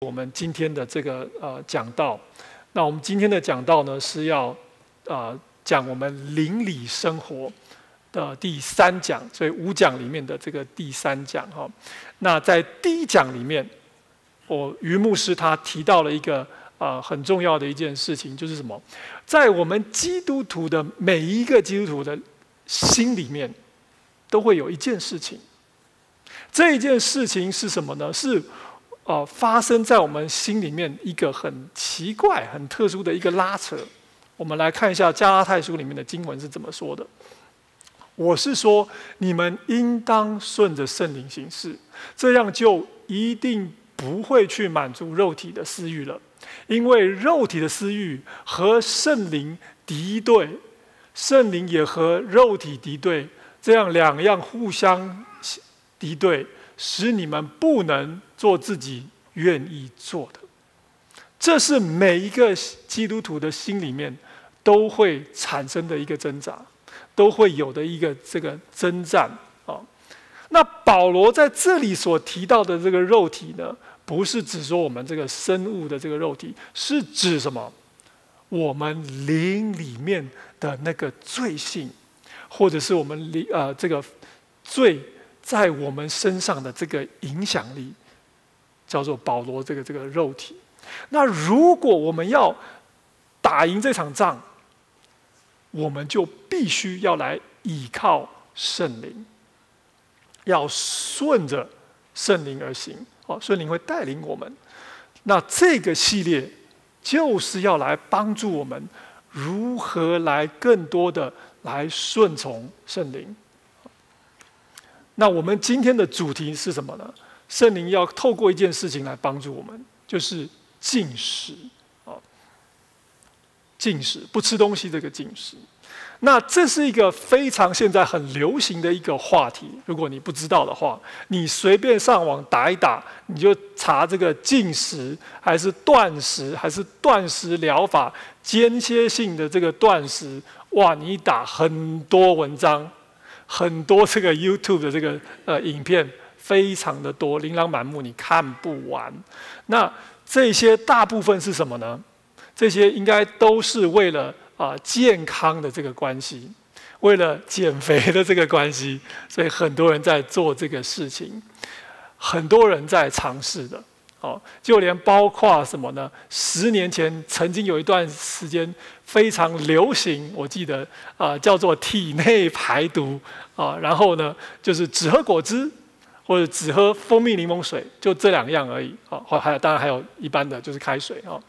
我们今天的这个呃讲道，那我们今天的讲道呢是要啊讲我们邻里生活的第三讲，所以五讲里面的这个第三讲哈。那在第一讲里面，我于牧师他提到了一个啊很重要的一件事情，就是什么？在我们基督徒的每一个基督徒的心里面，都会有一件事情。这一件事情是什么呢？是。哦，发生在我们心里面一个很奇怪、很特殊的一个拉扯。我们来看一下加拉太书里面的经文是怎么说的。我是说，你们应当顺着圣灵行事，这样就一定不会去满足肉体的私欲了。因为肉体的私欲和圣灵敌对，圣灵也和肉体敌对，这样两样互相敌对。使你们不能做自己愿意做的，这是每一个基督徒的心里面都会产生的一个挣扎，都会有的一个这个征战啊。那保罗在这里所提到的这个肉体呢，不是指说我们这个生物的这个肉体，是指什么？我们灵里面的那个罪性，或者是我们灵呃这个罪。在我们身上的这个影响力，叫做保罗这个这个肉体。那如果我们要打赢这场仗，我们就必须要来倚靠圣灵，要顺着圣灵而行。哦，圣灵会带领我们。那这个系列就是要来帮助我们如何来更多的来顺从圣灵。那我们今天的主题是什么呢？圣灵要透过一件事情来帮助我们，就是进食啊，进食不吃东西这个进食。那这是一个非常现在很流行的一个话题。如果你不知道的话，你随便上网打一打，你就查这个进食还是断食还是断食疗法间歇性的这个断食，哇，你打很多文章。很多这个 YouTube 的这个呃影片非常的多，琳琅满目，你看不完。那这些大部分是什么呢？这些应该都是为了啊健康的这个关系，为了减肥的这个关系，所以很多人在做这个事情，很多人在尝试的。哦，就连包括什么呢？十年前曾经有一段时间非常流行，我记得啊，叫做体内排毒啊。然后呢，就是只喝果汁或者只喝蜂蜜柠檬水，就这两样而已啊。或还有当然还有一般的就是开水啊。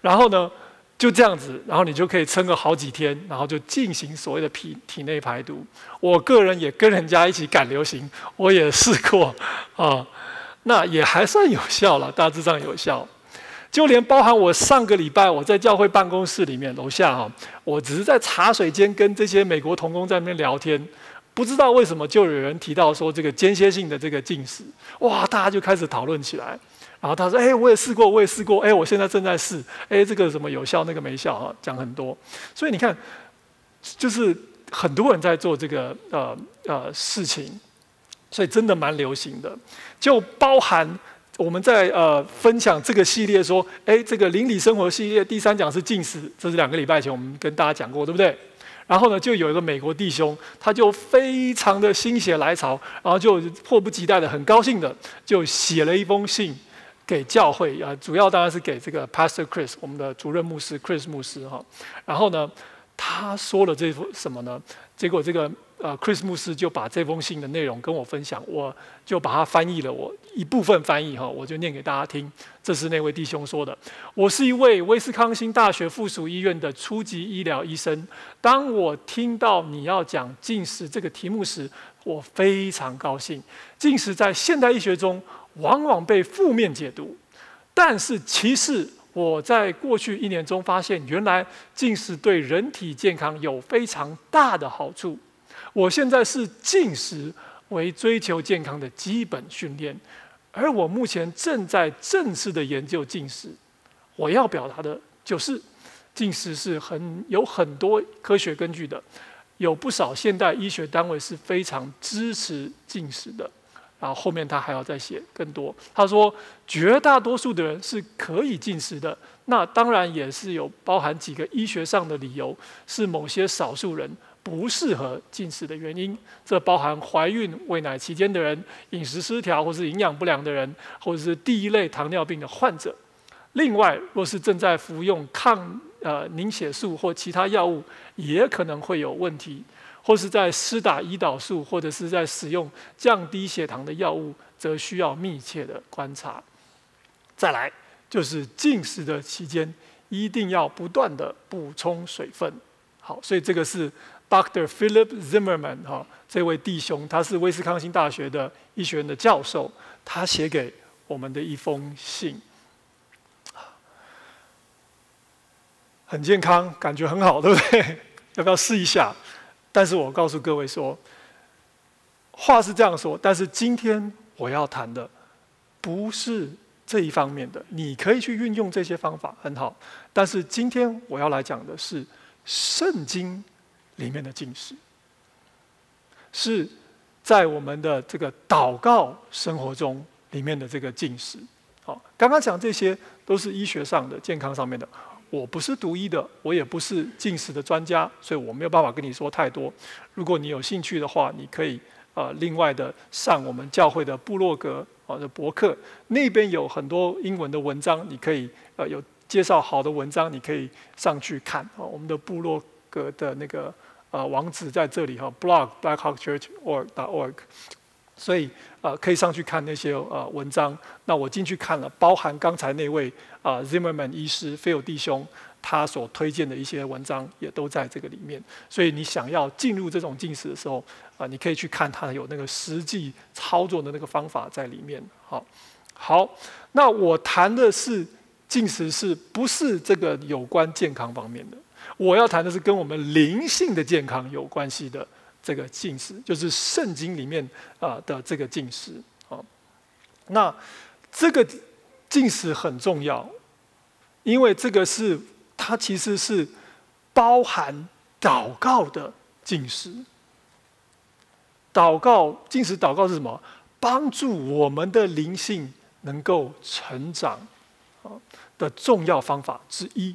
然后呢，就这样子，然后你就可以撑个好几天，然后就进行所谓的体体内排毒。我个人也跟人家一起赶流行，我也试过啊。那也还算有效了，大致上有效。就连包含我上个礼拜我在教会办公室里面楼下哈，我只是在茶水间跟这些美国同工在那边聊天，不知道为什么就有人提到说这个间歇性的这个进食，哇，大家就开始讨论起来。然后他说：“哎，我也试过，我也试过，哎，我现在正在试，哎，这个什么有效，那个没效啊，讲很多。所以你看，就是很多人在做这个呃呃事情。”所以真的蛮流行的，就包含我们在呃分享这个系列说，哎，这个邻里生活系列第三讲是进食，这是两个礼拜前我们跟大家讲过，对不对？然后呢，就有一个美国弟兄，他就非常的心血来潮，然后就迫不及待的、很高兴的，就写了一封信给教会啊，主要当然是给这个 Pastor Chris，我们的主任牧师 Chris 牧师哈。然后呢，他说了这封什么呢？结果这个。呃，Chris 牧师就把这封信的内容跟我分享，我就把它翻译了，我一部分翻译哈，我就念给大家听。这是那位弟兄说的：“我是一位威斯康星大学附属医院的初级医疗医生。当我听到你要讲进食这个题目时，我非常高兴。进食在现代医学中往往被负面解读，但是其实我在过去一年中发现，原来进食对人体健康有非常大的好处。”我现在是进食为追求健康的基本训练，而我目前正在正式的研究进食。我要表达的就是，进食是很有很多科学根据的，有不少现代医学单位是非常支持进食的。然后后面他还要再写更多。他说，绝大多数的人是可以进食的，那当然也是有包含几个医学上的理由，是某些少数人不适合进食的原因。这包含怀孕、喂奶期间的人、饮食失调或是营养不良的人，或者是第一类糖尿病的患者。另外，若是正在服用抗呃凝血素或其他药物，也可能会有问题。或是在施打胰岛素，或者是在使用降低血糖的药物，则需要密切的观察。再来就是进食的期间，一定要不断的补充水分。好，所以这个是 Dr. Philip Zimmerman 哈，这位弟兄，他是威斯康星大学的医学院的教授，他写给我们的一封信。很健康，感觉很好，对不对？要不要试一下？但是我告诉各位说，话是这样说，但是今天我要谈的不是这一方面的。你可以去运用这些方法，很好。但是今天我要来讲的是圣经里面的进食，是在我们的这个祷告生活中里面的这个进食。好，刚刚讲这些都是医学上的、健康上面的。我不是读医的，我也不是进食的专家，所以我没有办法跟你说太多。如果你有兴趣的话，你可以呃另外的上我们教会的部落格啊的博客，那边有很多英文的文章，你可以呃有介绍好的文章，你可以上去看啊。我们的部落格的那个呃网址在这里哈，blog blackhawkchurch.org org。所以，呃，可以上去看那些呃文章。那我进去看了，包含刚才那位啊 Zimmerman 医师菲尔弟兄他所推荐的一些文章，也都在这个里面。所以你想要进入这种进食的时候，啊，你可以去看他有那个实际操作的那个方法在里面。好，好，那我谈的是进食，是不是这个有关健康方面的？我要谈的是跟我们灵性的健康有关系的。这个进食就是圣经里面啊的这个进食啊，那这个进食很重要，因为这个是它其实是包含祷告的进食。祷告进食祷告是什么？帮助我们的灵性能够成长啊的重要方法之一。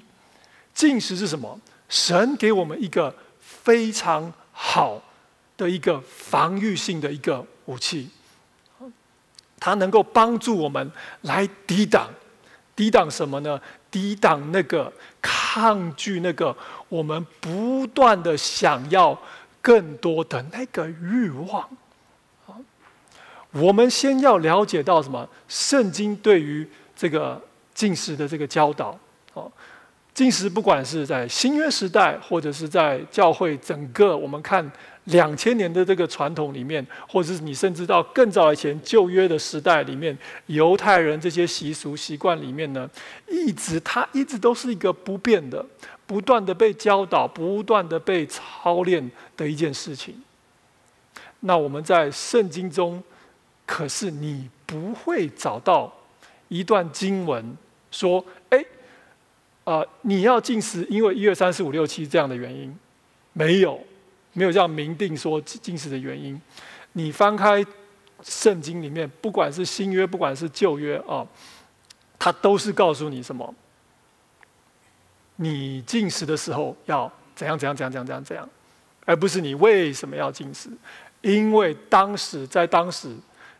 进食是什么？神给我们一个非常好。的一个防御性的一个武器，它能够帮助我们来抵挡，抵挡什么呢？抵挡那个抗拒那个我们不断的想要更多的那个欲望。我们先要了解到什么？圣经对于这个进食的这个教导。哦，进食不管是在新约时代，或者是在教会整个，我们看。两千年的这个传统里面，或者是你甚至到更早以前旧约的时代里面，犹太人这些习俗习惯里面呢，一直它一直都是一个不变的、不断的被教导、不断的被操练的一件事情。那我们在圣经中，可是你不会找到一段经文说：“哎，啊，你要进食，因为一二三四五六七这样的原因，没有。”没有这样明定说进食的原因。你翻开圣经里面，不管是新约，不管是旧约啊，它都是告诉你什么？你进食的时候要怎样怎样怎样怎样怎样怎样，而不是你为什么要进食？因为当时在当时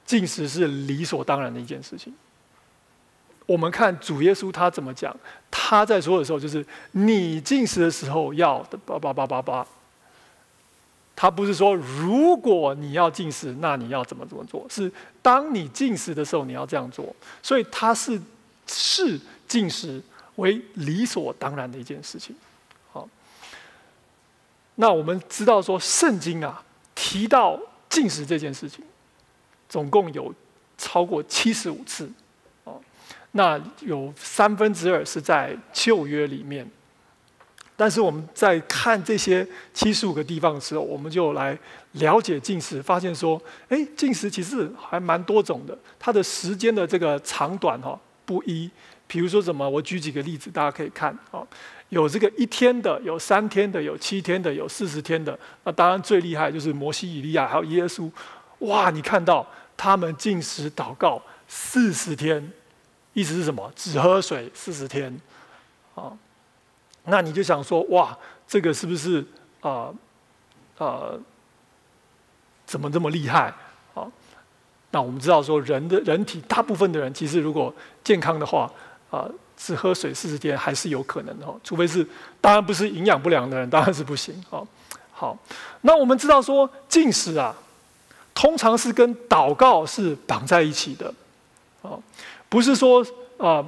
进食是理所当然的一件事情。我们看主耶稣他怎么讲，他在说的时候就是你进食的时候要叭叭叭叭叭。他不是说，如果你要进食，那你要怎么怎么做？是当你进食的时候，你要这样做。所以他是视进食为理所当然的一件事情。好，那我们知道说，圣经啊提到进食这件事情，总共有超过七十五次。那有三分之二是在旧约里面。但是我们在看这些七十五个地方的时候，我们就来了解进食，发现说，哎，进食其实还蛮多种的，它的时间的这个长短哈不一。比如说什么，我举几个例子，大家可以看啊，有这个一天的，有三天的，有七天的，有四十天的。那当然最厉害就是摩西、以利亚还有耶稣，哇，你看到他们进食祷告四十天，意思是什么？只喝水四十天，啊，那你就想说，哇，这个是不是啊啊？怎么这么厉害？啊，那我们知道说，人的人体大部分的人，其实如果健康的话，啊，只喝水四十天还是有可能的，除非是，当然不是营养不良的人，当然是不行，啊。好，那我们知道说，进食啊，通常是跟祷告是绑在一起的，啊，不是说啊，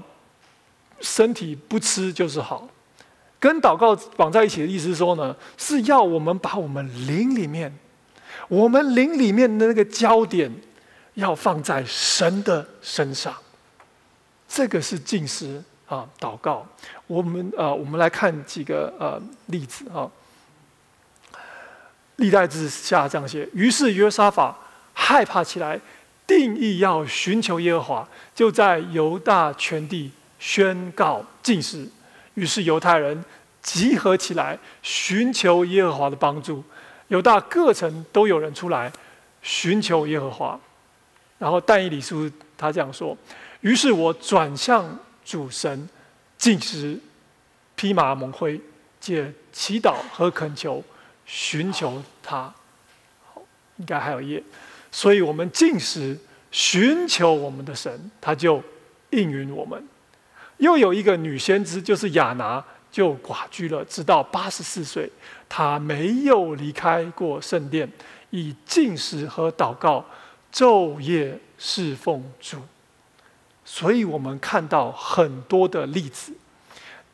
身体不吃就是好，跟祷告绑在一起的意思是说呢，是要我们把我们灵里面，我们灵里面的那个焦点，要放在神的身上，这个是进食啊，祷告。我们啊，我们来看几个呃例子啊。历代志下这样写：于是约沙法害怕起来，定义要寻求耶和华，就在犹大全地宣告禁食。于是犹太人集合起来，寻求耶和华的帮助。犹大各城都有人出来寻求耶和华。然后但以理书他这样说：于是我转向主神，禁食，披麻蒙灰，借祈祷和恳求。寻求他，好，应该还有页，所以我们进食寻求我们的神，他就应允我们。又有一个女先知，就是亚拿，就寡居了，直到八十四岁，她没有离开过圣殿，以进食和祷告昼夜侍奉主。所以我们看到很多的例子，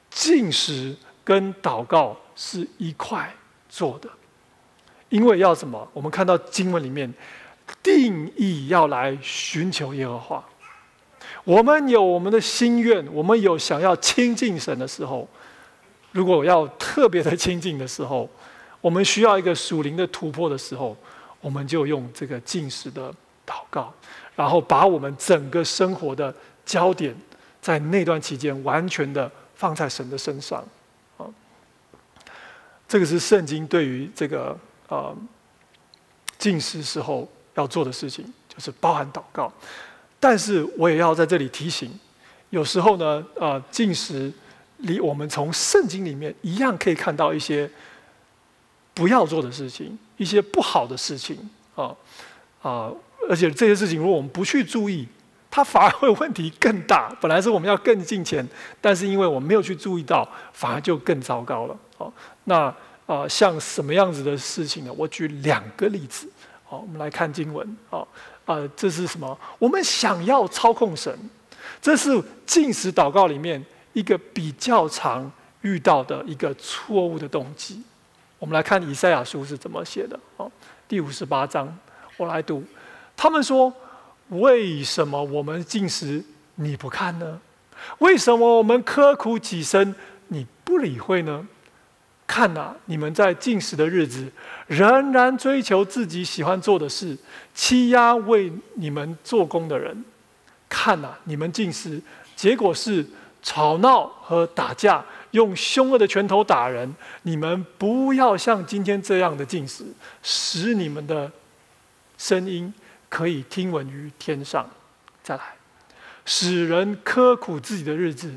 进食跟祷告是一块。做的，因为要什么？我们看到经文里面定义要来寻求耶和华。我们有我们的心愿，我们有想要亲近神的时候，如果要特别的亲近的时候，我们需要一个属灵的突破的时候，我们就用这个进食的祷告，然后把我们整个生活的焦点在那段期间完全的放在神的身上。啊这个是圣经对于这个呃进食时候要做的事情，就是包含祷告。但是我也要在这里提醒，有时候呢，呃，进食离我们从圣经里面一样可以看到一些不要做的事情，一些不好的事情啊啊！而且这些事情，如果我们不去注意，它反而会问题更大。本来是我们要更进前，但是因为我们没有去注意到，反而就更糟糕了。好，那啊，像什么样子的事情呢？我举两个例子。好，我们来看经文。好，啊，这是什么？我们想要操控神，这是进食祷告里面一个比较常遇到的一个错误的动机。我们来看以赛亚书是怎么写的。好，第五十八章，我来读。他们说：“为什么我们进食你不看呢？为什么我们刻苦己身你不理会呢？”看呐，你们在进食的日子，仍然追求自己喜欢做的事，欺压为你们做工的人。看呐，你们进食，结果是吵闹和打架，用凶恶的拳头打人。你们不要像今天这样的进食，使你们的声音可以听闻于天上。再来，使人刻苦自己的日子，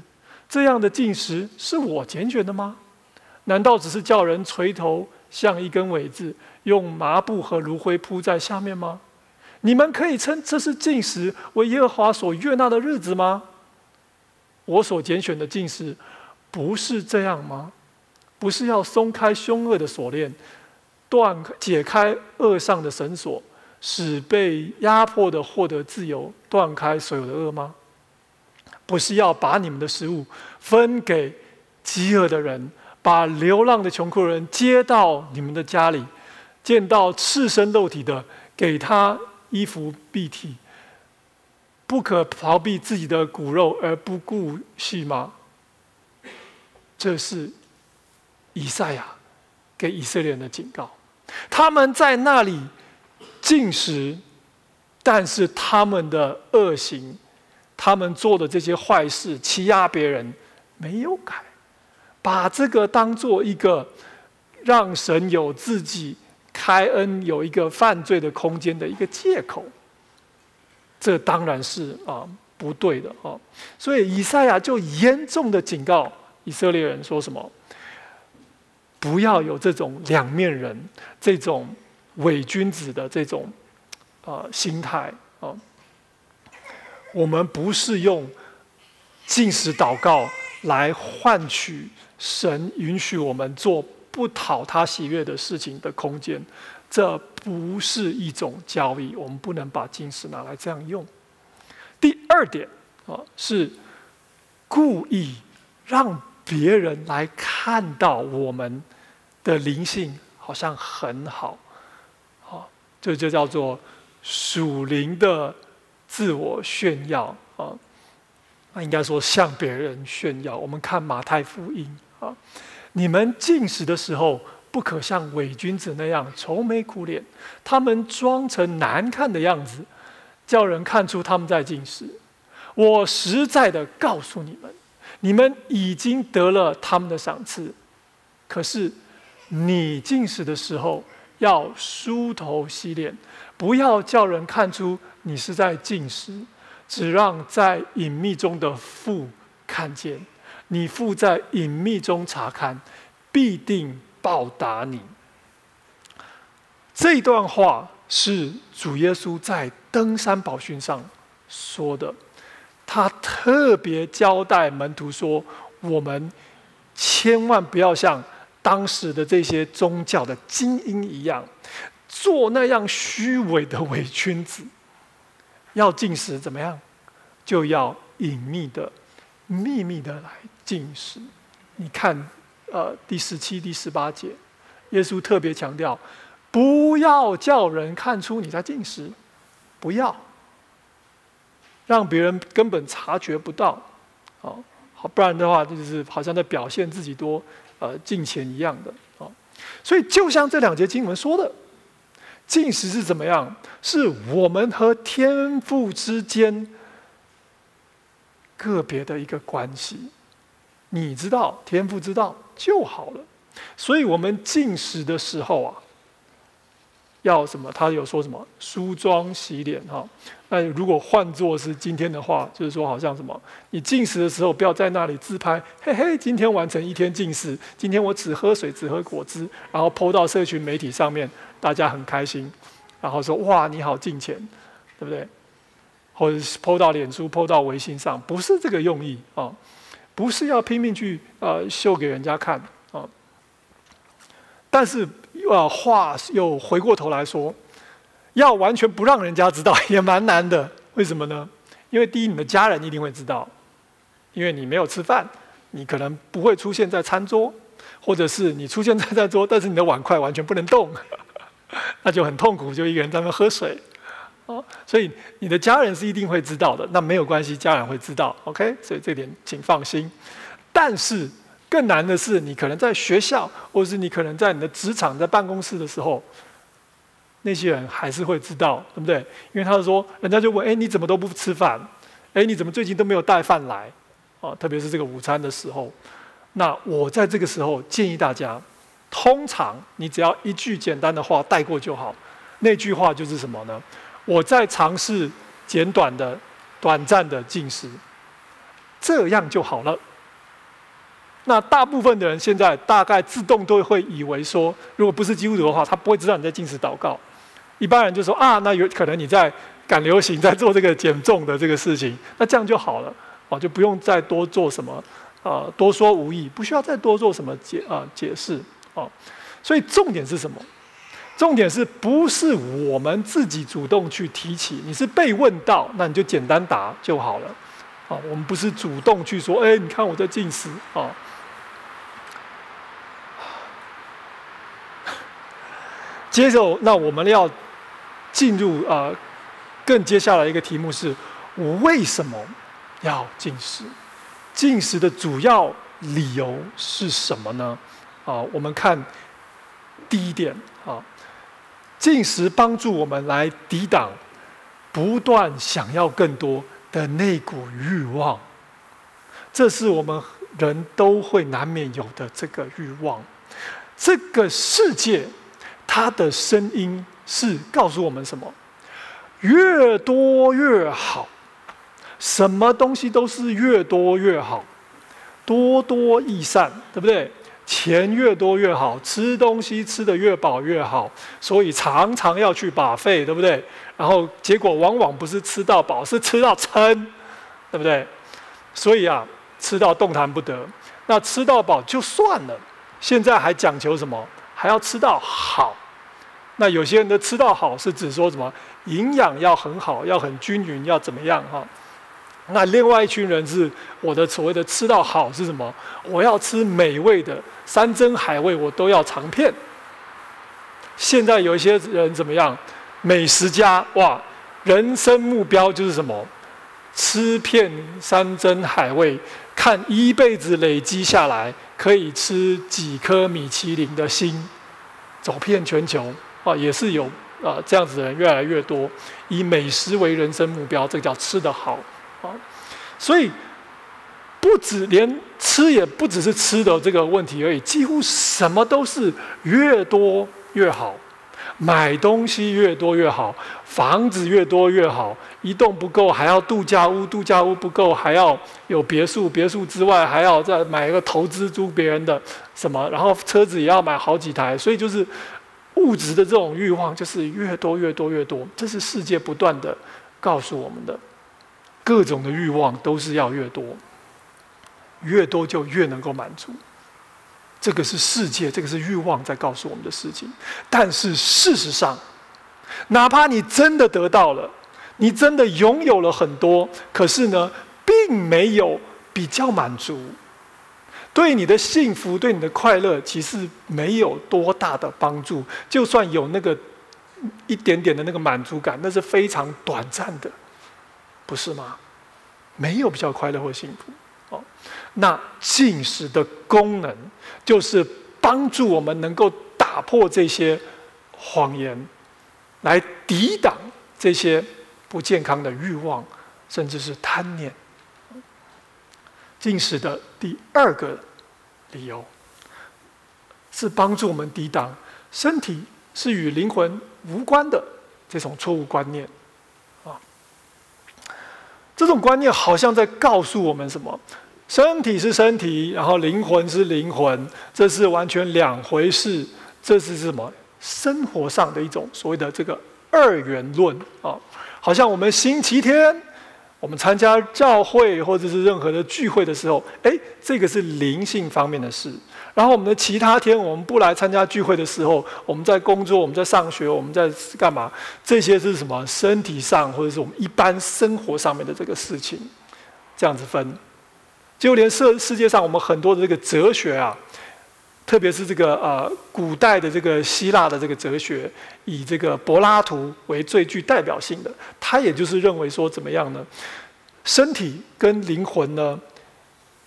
这样的进食是我拣选的吗？难道只是叫人垂头像一根苇子，用麻布和炉灰铺在下面吗？你们可以称这是进食为耶和华所悦纳的日子吗？我所拣选的进食，不是这样吗？不是要松开凶恶的锁链，断解开恶上的绳索，使被压迫的获得自由，断开所有的恶吗？不是要把你们的食物分给饥饿的人？把流浪的穷苦人接到你们的家里，见到赤身肉体的，给他衣服蔽体，不可逃避自己的骨肉而不顾惜吗？这是以赛亚给以色列人的警告。他们在那里进食，但是他们的恶行，他们做的这些坏事，欺压别人，没有改。把这个当做一个让神有自己开恩、有一个犯罪的空间的一个借口，这当然是啊不对的啊。所以以赛亚就严重的警告以色列人说什么？不要有这种两面人、这种伪君子的这种啊心态啊。我们不是用进食祷告来换取神允许我们做不讨他喜悦的事情的空间，这不是一种交易。我们不能把金石拿来这样用。第二点啊，是故意让别人来看到我们。的灵性好像很好，啊，这就叫做属灵的自我炫耀啊。那应该说向别人炫耀。我们看马太福音啊，你们进食的时候，不可像伪君子那样愁眉苦脸，他们装成难看的样子，叫人看出他们在进食。我实在的告诉你们，你们已经得了他们的赏赐，可是。你进食的时候要梳头洗脸，不要叫人看出你是在进食，只让在隐秘中的父看见。你父在隐秘中查看，必定报答你。这段话是主耶稣在登山宝训上说的，他特别交代门徒说：我们千万不要像。当时的这些宗教的精英一样，做那样虚伪的伪君子，要进食怎么样？就要隐秘的、秘密的来进食。你看，呃，第十七、第十八节，耶稣特别强调，不要叫人看出你在进食，不要让别人根本察觉不到，哦，好，不然的话，就是好像在表现自己多。呃，敬钱一样的啊，所以就像这两节经文说的，进食是怎么样？是我们和天赋之间个别的一个关系，你知道，天赋知道就好了。所以我们进食的时候啊。要什么？他有说什么？梳妆洗脸哈。那如果换作是今天的话，就是说，好像什么？你进食的时候，不要在那里自拍，嘿嘿，今天完成一天进食，今天我只喝水，只喝果汁，然后抛到社群媒体上面，大家很开心，然后说哇，你好进钱，对不对？或者是抛到脸书、抛到微信上，不是这个用意啊，不是要拼命去呃秀给人家看啊。但是。呃，话又回过头来说，要完全不让人家知道也蛮难的。为什么呢？因为第一，你的家人一定会知道，因为你没有吃饭，你可能不会出现在餐桌，或者是你出现在餐桌，但是你的碗筷完全不能动，那就很痛苦，就一个人在那喝水。哦，所以你的家人是一定会知道的。那没有关系，家人会知道。OK，所以这点请放心。但是。更难的是，你可能在学校，或者是你可能在你的职场、在办公室的时候，那些人还是会知道，对不对？因为他说，人家就问：“哎，你怎么都不吃饭？哎，你怎么最近都没有带饭来？”啊，特别是这个午餐的时候。那我在这个时候建议大家，通常你只要一句简单的话带过就好。那句话就是什么呢？我在尝试简短的、短暂的进食，这样就好了。那大部分的人现在大概自动都会以为说，如果不是基督徒的话，他不会知道你在进食祷告。一般人就说啊，那有可能你在赶流行，在做这个减重的这个事情，那这样就好了，哦，就不用再多做什么，啊，多说无益，不需要再多做什么解啊解释，哦。所以重点是什么？重点是不是我们自己主动去提起？你是被问到，那你就简单答就好了，啊，我们不是主动去说，哎，你看我在进食，啊。接着，那我们要进入呃，更接下来一个题目是：我为什么要进食？进食的主要理由是什么呢？啊，我们看第一点啊，进食帮助我们来抵挡不断想要更多的那股欲望，这是我们人都会难免有的这个欲望。这个世界。他的声音是告诉我们什么？越多越好，什么东西都是越多越好，多多益善，对不对？钱越多越好，吃东西吃得越饱越好，所以常常要去把费，对不对？然后结果往往不是吃到饱，是吃到撑，对不对？所以啊，吃到动弹不得。那吃到饱就算了，现在还讲求什么？还要吃到好。那有些人的吃到好是指说什么？营养要很好，要很均匀，要怎么样？哈。那另外一群人是我的所谓的吃到好是什么？我要吃美味的山珍海味，我都要尝遍。现在有一些人怎么样？美食家哇，人生目标就是什么？吃遍山珍海味，看一辈子累积下来可以吃几颗米其林的星，走遍全球啊，也是有啊这样子的人越来越多，以美食为人生目标，这个叫吃得好啊。所以不止连吃也不只是吃的这个问题而已，几乎什么都是越多越好。买东西越多越好，房子越多越好。一栋不够，还要度假屋；度假屋不够，还要有别墅；别墅之外，还要再买一个投资租别人的什么。然后车子也要买好几台。所以就是物质的这种欲望，就是越多越多越多。这是世界不断的告诉我们的，各种的欲望都是要越多，越多就越能够满足。这个是世界，这个是欲望在告诉我们的事情。但是事实上，哪怕你真的得到了，你真的拥有了很多，可是呢，并没有比较满足，对你的幸福、对你的快乐，其实没有多大的帮助。就算有那个一点点的那个满足感，那是非常短暂的，不是吗？没有比较快乐或幸福。哦，那进食的功能就是帮助我们能够打破这些谎言，来抵挡这些不健康的欲望，甚至是贪念。进食的第二个理由是帮助我们抵挡身体是与灵魂无关的这种错误观念。这种观念好像在告诉我们什么？身体是身体，然后灵魂是灵魂，这是完全两回事。这是什么？生活上的一种所谓的这个二元论啊！好像我们星期天我们参加教会或者是任何的聚会的时候，哎，这个是灵性方面的事。然后我们的其他天，我们不来参加聚会的时候，我们在工作，我们在上学，我们在干嘛？这些是什么？身体上或者是我们一般生活上面的这个事情，这样子分。就连世世界上我们很多的这个哲学啊，特别是这个呃古代的这个希腊的这个哲学，以这个柏拉图为最具代表性的，他也就是认为说怎么样呢？身体跟灵魂呢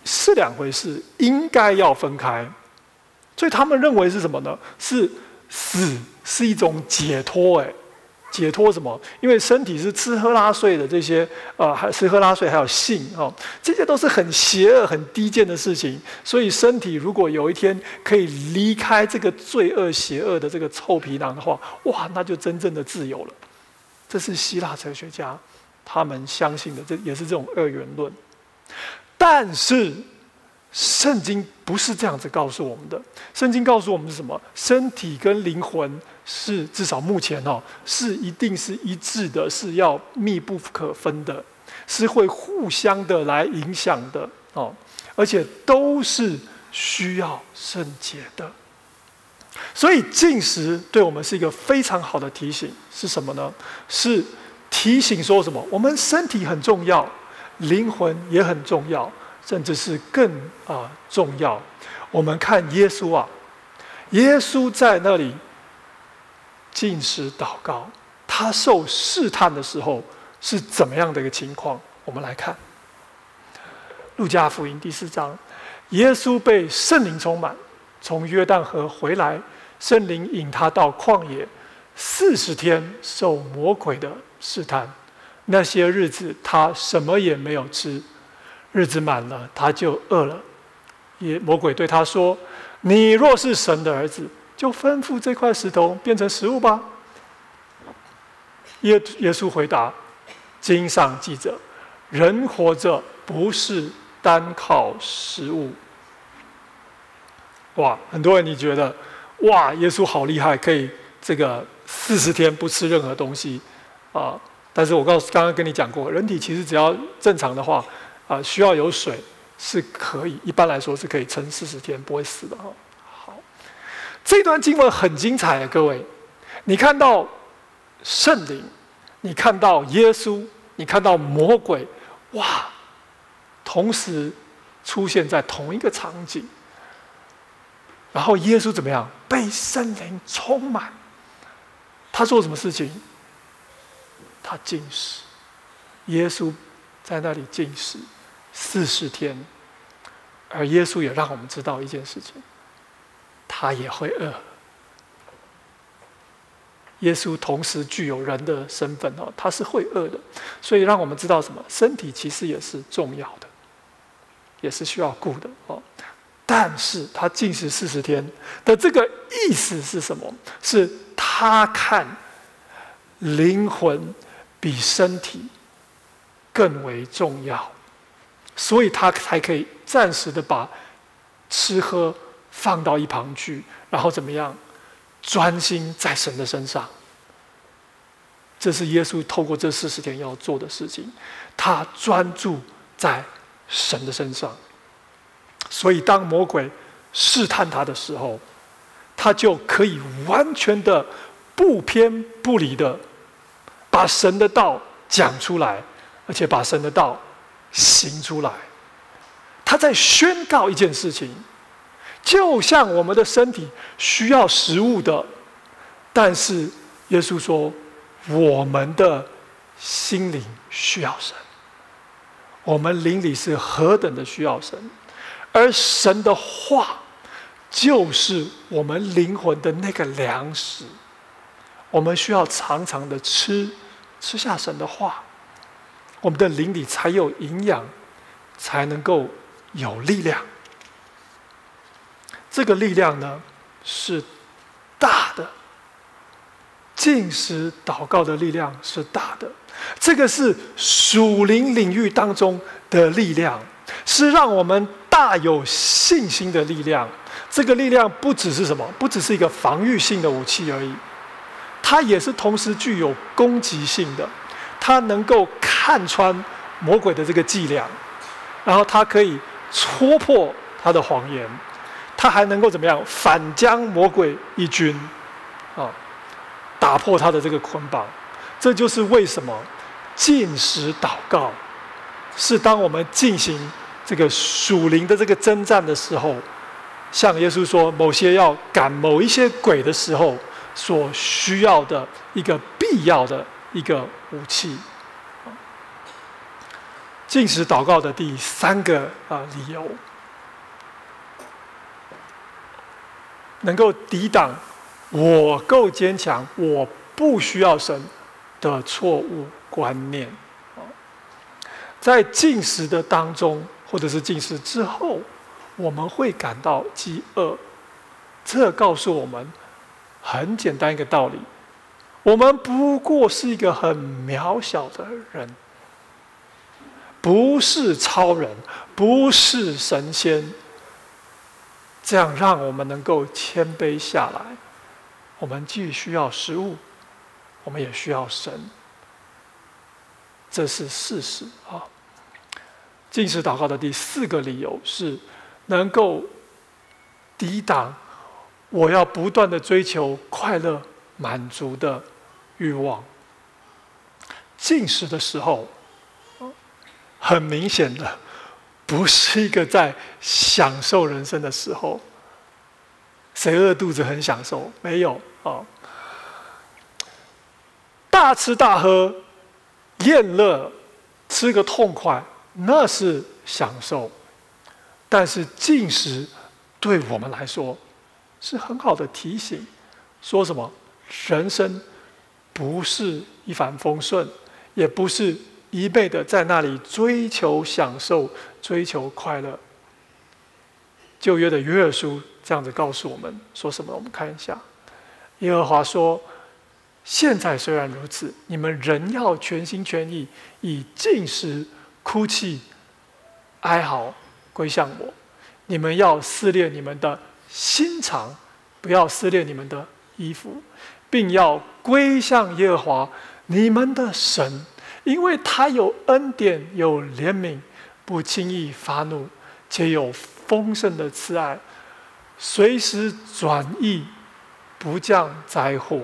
是两回事，应该要分开。所以他们认为是什么呢？是死是一种解脱，哎，解脱什么？因为身体是吃喝拉睡的这些，呃，还吃喝拉睡，还有性，哦，这些都是很邪恶、很低贱的事情。所以身体如果有一天可以离开这个罪恶、邪恶的这个臭皮囊的话，哇，那就真正的自由了。这是希腊哲学家他们相信的，这也是这种二元论。但是。圣经不是这样子告诉我们的。圣经告诉我们是什么？身体跟灵魂是至少目前哦，是一定是一致的，是要密不可分的，是会互相的来影响的哦，而且都是需要圣洁的。所以进食对我们是一个非常好的提醒，是什么呢？是提醒说什么？我们身体很重要，灵魂也很重要。甚至是更啊重要。我们看耶稣啊，耶稣在那里进食祷告，他受试探的时候是怎么样的一个情况？我们来看路加福音第四章，耶稣被圣灵充满，从约旦河回来，圣灵引他到旷野，四十天受魔鬼的试探。那些日子，他什么也没有吃。日子满了，他就饿了。也魔鬼对他说：“你若是神的儿子，就吩咐这块石头变成食物吧。”耶耶稣回答：“经上记着，人活着不是单靠食物。”哇，很多人你觉得，哇，耶稣好厉害，可以这个四十天不吃任何东西啊？但是我告诉刚刚跟你讲过，人体其实只要正常的话，啊，需要有水是可以，一般来说是可以撑四十天不会死的哈。好，这段经文很精彩啊，各位，你看到圣灵，你看到耶稣，你看到魔鬼，哇，同时出现在同一个场景。然后耶稣怎么样？被圣灵充满。他做什么事情？他进食。耶稣在那里进食四十天，而耶稣也让我们知道一件事情：他也会饿。耶稣同时具有人的身份哦，他是会饿的，所以让我们知道什么？身体其实也是重要的，也是需要顾的哦。但是他进食四十天的这个意思是什么？是他看灵魂比身体更为重要，所以他才可以暂时的把吃喝放到一旁去，然后怎么样专心在神的身上。这是耶稣透过这四十天要做的事情，他专注在神的身上。所以，当魔鬼试探他的时候，他就可以完全的不偏不离的把神的道讲出来，而且把神的道行出来。他在宣告一件事情，就像我们的身体需要食物的，但是耶稣说，我们的心灵需要神，我们灵里是何等的需要神。而神的话，就是我们灵魂的那个粮食。我们需要常常的吃，吃下神的话，我们的灵里才有营养，才能够有力量。这个力量呢，是大的。进食祷告的力量是大的，这个是属灵领域当中的力量，是让我们。大有信心的力量，这个力量不只是什么，不只是一个防御性的武器而已，它也是同时具有攻击性的。他能够看穿魔鬼的这个伎俩，然后他可以戳破他的谎言，他还能够怎么样反将魔鬼一军，啊，打破他的这个捆绑。这就是为什么进食祷告是当我们进行。这个属灵的这个征战的时候，像耶稣说，某些要赶某一些鬼的时候，所需要的一个必要的一个武器。进食祷告的第三个啊理由，能够抵挡我够坚强，我不需要神的错误观念。在进食的当中。或者是进食之后，我们会感到饥饿。这告诉我们很简单一个道理：我们不过是一个很渺小的人，不是超人，不是神仙。这样让我们能够谦卑下来。我们既需要食物，我们也需要神。这是事实啊。进食祷告的第四个理由是，能够抵挡我要不断的追求快乐满足的欲望。进食的时候，很明显的不是一个在享受人生的时候。谁饿肚子很享受？没有啊！大吃大喝，宴乐，吃个痛快。那是享受，但是进食对我们来说是很好的提醒。说什么？人生不是一帆风顺，也不是一味的在那里追求享受、追求快乐。旧约的约书这样子告诉我们说什么？我们看一下，耶和华说：“现在虽然如此，你们仍要全心全意以进食、哭泣、哀嚎归向我。你们要撕裂你们的心肠，不要撕裂你们的衣服，并要归向耶和华你们的神，因为他有恩典，有怜悯，不轻易发怒，且有丰盛的慈爱，随时转意，不降灾祸。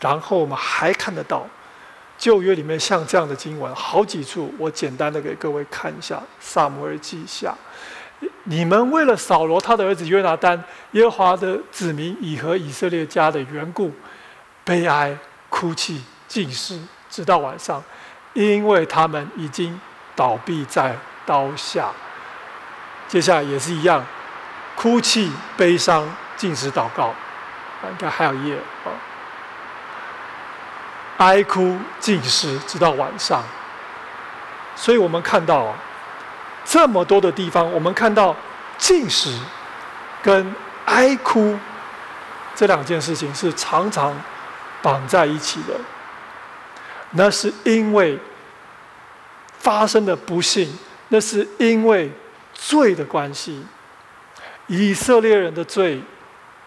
然后我们还看得到。旧约里面像这样的经文好几处，我简单的给各位看一下《萨摩尔记下》。你们为了扫罗他的儿子约拿丹，耶和华的子民以和以色列家的缘故，悲哀、哭泣、尽食，直到晚上，因为他们已经倒闭在刀下。接下来也是一样，哭泣、悲伤、尽食、祷告。应该还有一页啊。哀哭尽食，直到晚上。所以我们看到，这么多的地方，我们看到进食跟哀哭这两件事情是常常绑在一起的。那是因为发生的不幸，那是因为罪的关系。以色列人的罪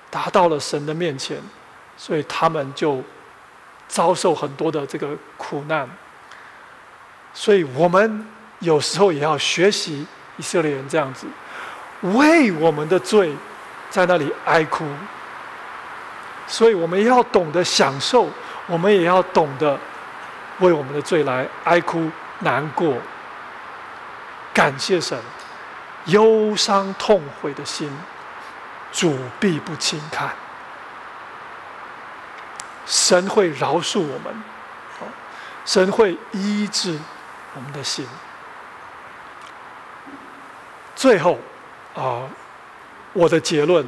达到了神的面前，所以他们就。遭受很多的这个苦难，所以我们有时候也要学习以色列人这样子，为我们的罪在那里哀哭。所以我们要懂得享受，我们也要懂得为我们的罪来哀哭、难过、感谢神，忧伤痛悔的心，主必不轻看。神会饶恕我们，神会医治我们的心。最后，啊，我的结论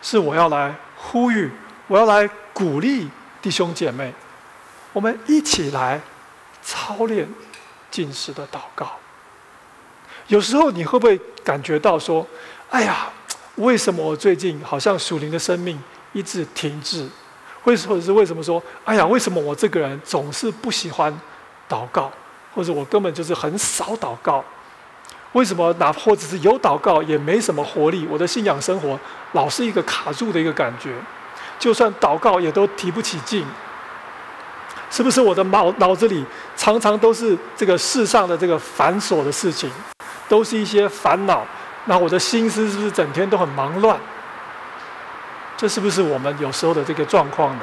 是：我要来呼吁，我要来鼓励弟兄姐妹，我们一起来操练进食的祷告。有时候你会不会感觉到说：“哎呀，为什么我最近好像属灵的生命一直停滞？”为或者是为什么说，哎呀，为什么我这个人总是不喜欢祷告，或者我根本就是很少祷告？为什么哪或者是有祷告也没什么活力？我的信仰生活老是一个卡住的一个感觉，就算祷告也都提不起劲。是不是我的脑脑子里常常都是这个世上的这个繁琐的事情，都是一些烦恼？那我的心思是不是整天都很忙乱？这是不是我们有时候的这个状况呢？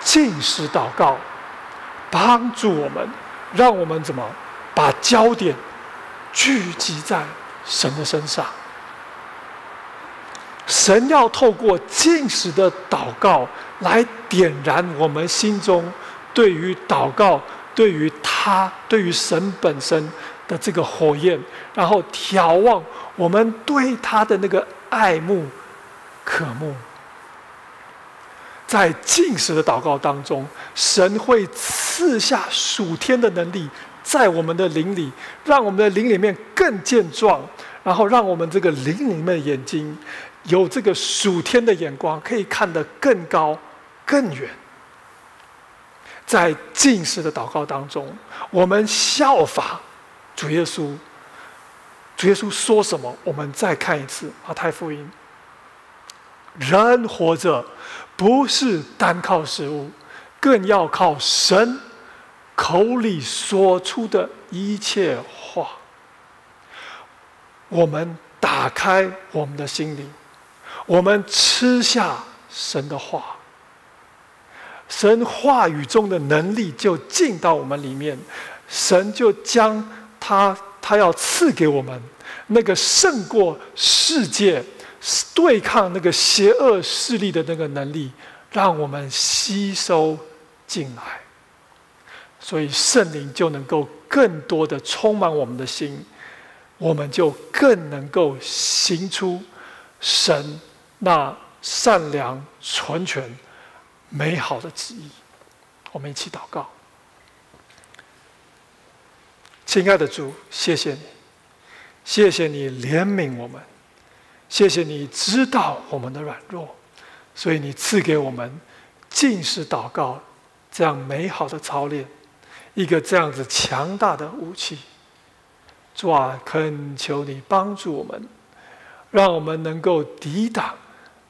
进食祷告，帮助我们，让我们怎么把焦点聚集在神的身上？神要透过进食的祷告来点燃我们心中对于祷告、对于他、对于神本身的这个火焰，然后眺望我们对他的那个爱慕。渴慕，在进食的祷告当中，神会赐下属天的能力，在我们的灵里，让我们的灵里面更健壮，然后让我们这个灵里面的眼睛有这个属天的眼光，可以看得更高、更远。在近视的祷告当中，我们效法主耶稣。主耶稣说什么？我们再看一次阿，太福音。人活着，不是单靠食物，更要靠神口里说出的一切话。我们打开我们的心灵，我们吃下神的话，神话语中的能力就进到我们里面，神就将他他要赐给我们那个胜过世界。对抗那个邪恶势力的那个能力，让我们吸收进来，所以圣灵就能够更多的充满我们的心，我们就更能够行出神那善良、纯全、美好的旨意。我们一起祷告，亲爱的主，谢谢你，谢谢你怜悯我们。谢谢你知道我们的软弱，所以你赐给我们尽是祷告这样美好的操练，一个这样子强大的武器。主啊，恳求你帮助我们，让我们能够抵挡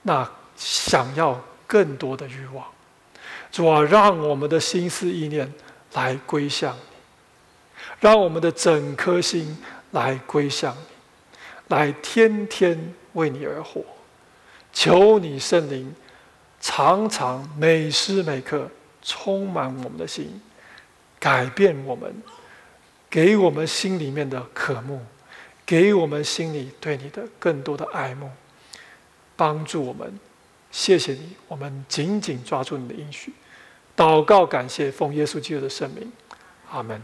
那想要更多的欲望。主啊，让我们的心思意念来归向你，让我们的整颗心来归向你，来天天为你而活。求你圣灵常常每时每刻充满我们的心，改变我们，给我们心里面的渴慕，给我们心里对你的更多的爱慕，帮助我们。谢谢你，我们紧紧抓住你的应许，祷告感谢，奉耶稣基督的圣名，阿门。